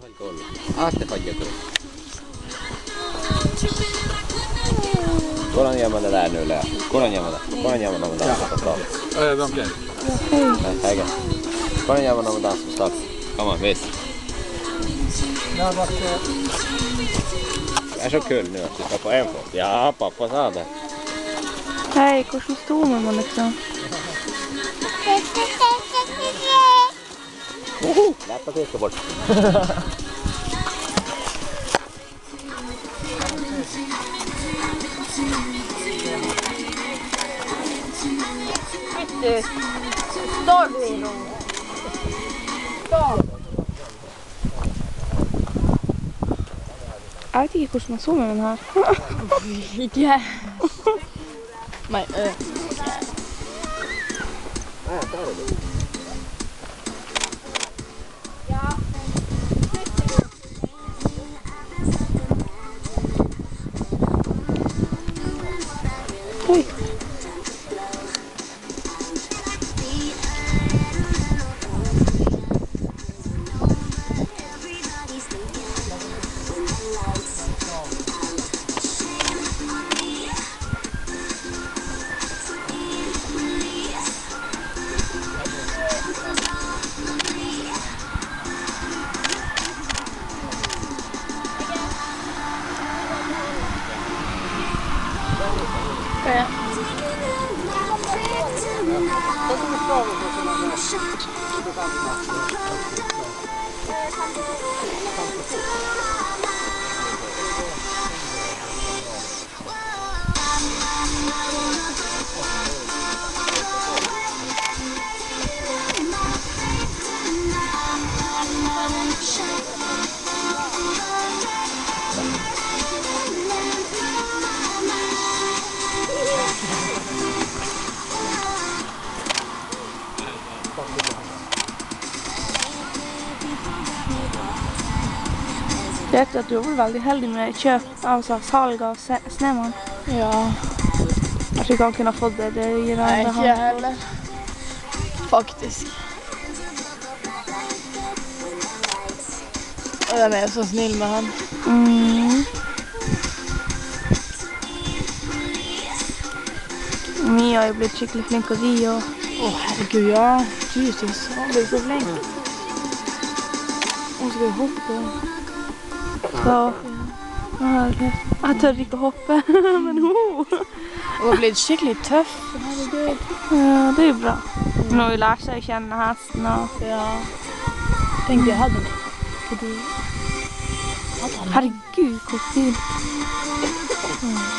te hagyd gól. Azt ne hagyja gól. Kolan jamada där nu Lea. Kolan jamada. Kolan jamada med dans på start. Ja, hát, de kan. Nej, Kolan jamada med dans på start. Kom on, vis. Det är så kul nu att du ska få. Ja, papa sa det. Nej, hur stor man. Läppa tillbaka bort. Jeg vet ikke hvordan man så med den her. Ikke jeg. Nei, øh. Oi. Vet du at du var veldig heldig med kjøp, altså salg av se- Snemann? Ja. Jeg tror ikke han kunne ha fått det. Det gir Nei, han ikke jeg heller. Faktisk. Og den er så snill med han. Mm. Mia har jo blitt skikkelig flink å ri og Å, herregud, ja. Jesus, han blir så flink. Hun skal jo hoppe. Så ja, tør ikke å hoppe, men Hun har blitt skikkelig tøff. Herregud. Ja, det jo bra. Når vi lærer seg å kjenne hesten og Ja. Fordi... Hadde han den? Herregud, hvor fint.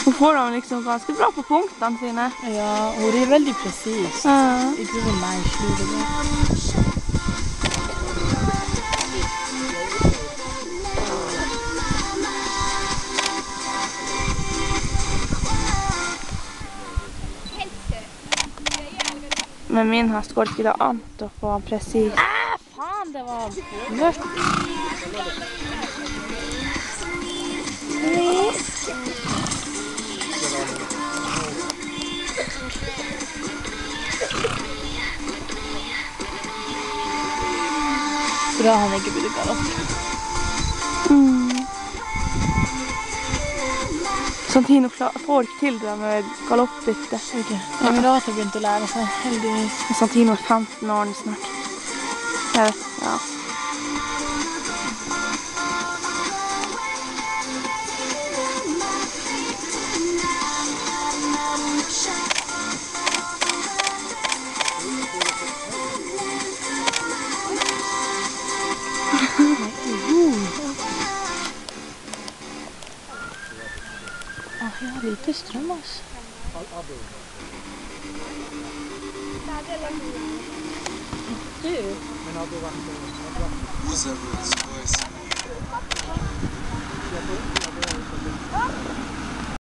Hun får ham liksom ganske bra på punktene sine. Ja, hun er veldig presis. Ja. Ikke sånn meg slurer det. Med min hest går det ikke det an å få han presis. Faen, det var mørkt. Bra han ikke burde galopp. Mm. Santino kla- får ikke til det med galoppbytte. Okay. Emirata begynte å lære seg, heldigvis. Santino er 15 år snart. Jeg vet, ja. Ah, jag har lite ström alltså. Du? Up with this voice?